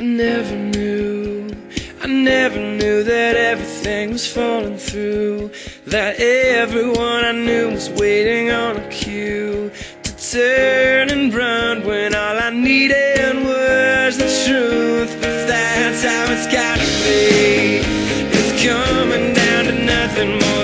I never knew, I never knew that everything was falling through. That everyone I knew was waiting on a cue to turn and run when all I needed was the truth. But that's how it's gotta be. It's coming down to nothing more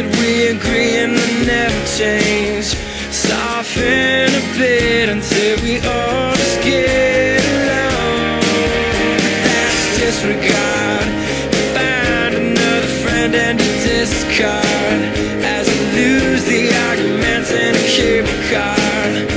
that we agree and we never change. Soften a bit until we all just get along. That's disregard Find another friend and discard. As we lose the arguments and keep a card